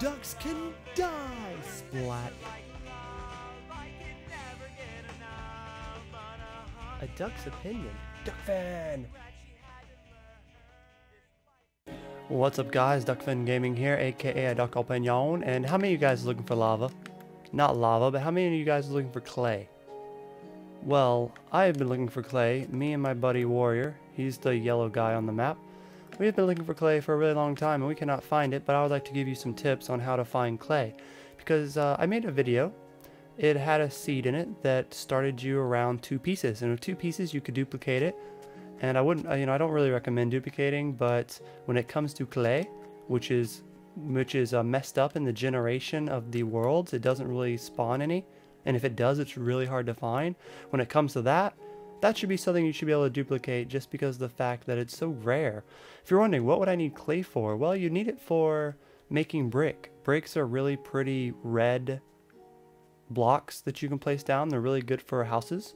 ducks can die! Splat. A duck's opinion. Duck fan! What's up guys, Duckfin Gaming here, aka Duck Opinion, and how many of you guys are looking for lava? Not lava, but how many of you guys are looking for clay? Well, I have been looking for clay, me and my buddy Warrior, he's the yellow guy on the map. We have been looking for clay for a really long time and we cannot find it, but I would like to give you some tips on how to find clay. Because uh, I made a video, it had a seed in it that started you around two pieces, and with two pieces you could duplicate it. And I wouldn't, uh, you know, I don't really recommend duplicating, but when it comes to clay, which is which is uh, messed up in the generation of the worlds, it doesn't really spawn any, and if it does, it's really hard to find. When it comes to that, that should be something you should be able to duplicate just because of the fact that it's so rare. If you're wondering, what would I need clay for? Well, you need it for making brick. Bricks are really pretty red blocks that you can place down. They're really good for houses.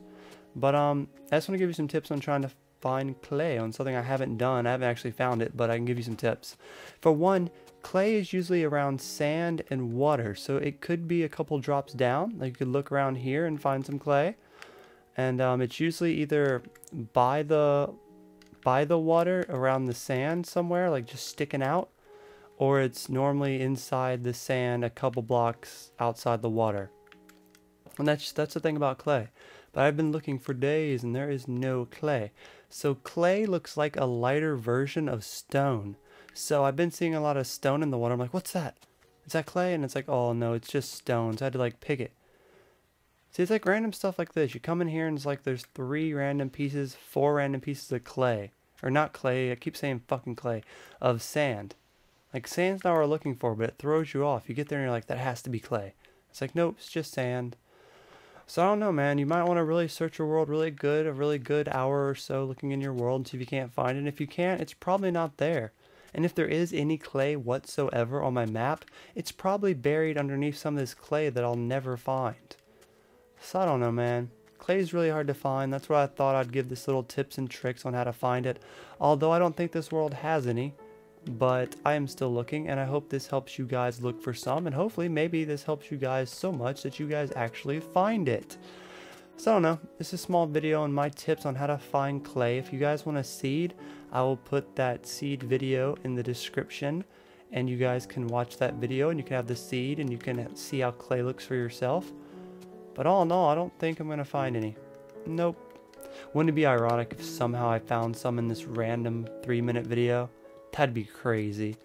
But um, I just want to give you some tips on trying to find clay on something I haven't done. I haven't actually found it, but I can give you some tips. For one, clay is usually around sand and water, so it could be a couple drops down. Like you could look around here and find some clay and um, it's usually either by the by the water around the sand somewhere like just sticking out or it's normally inside the sand a couple blocks outside the water. And that's that's the thing about clay. But I've been looking for days and there is no clay. So clay looks like a lighter version of stone. So I've been seeing a lot of stone in the water. I'm like what's that? Is that clay? And it's like oh no it's just stones. I had to like pick it See, it's like random stuff like this. You come in here and it's like there's three random pieces, four random pieces of clay. Or not clay, I keep saying fucking clay. Of sand. Like, sand's not what we're looking for, but it throws you off. You get there and you're like, that has to be clay. It's like, nope, it's just sand. So I don't know, man. You might want to really search your world really good, a really good hour or so looking in your world and see if you can't find it. And if you can't, it's probably not there. And if there is any clay whatsoever on my map, it's probably buried underneath some of this clay that I'll never find. So I don't know, man. Clay is really hard to find. That's why I thought I'd give this little tips and tricks on how to find it. Although I don't think this world has any. But I am still looking and I hope this helps you guys look for some. And hopefully maybe this helps you guys so much that you guys actually find it. So I don't know. This is a small video on my tips on how to find clay. If you guys want a seed, I will put that seed video in the description. And you guys can watch that video and you can have the seed and you can see how clay looks for yourself. But all in all, I don't think I'm going to find any. Nope. Wouldn't it be ironic if somehow I found some in this random three minute video? That'd be crazy.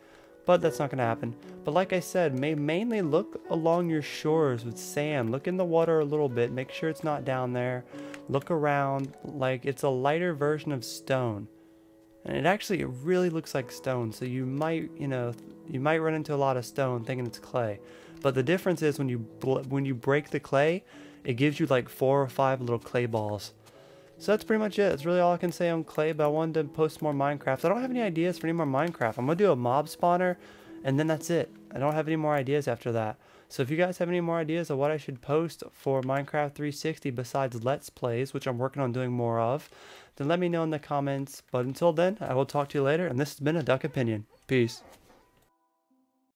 But that's not going to happen. But like I said, may mainly look along your shores with sand. Look in the water a little bit. Make sure it's not down there. Look around like it's a lighter version of stone. And it actually, it really looks like stone. So you might, you know, you might run into a lot of stone thinking it's clay. But the difference is when you when you break the clay, it gives you like four or five little clay balls. So that's pretty much it. That's really all I can say on clay, but I wanted to post more Minecraft. I don't have any ideas for any more Minecraft. I'm to do a mob spawner, and then that's it. I don't have any more ideas after that. So if you guys have any more ideas of what I should post for Minecraft 360 besides Let's Plays, which I'm working on doing more of, then let me know in the comments. But until then, I will talk to you later, and this has been a Duck Opinion. Peace.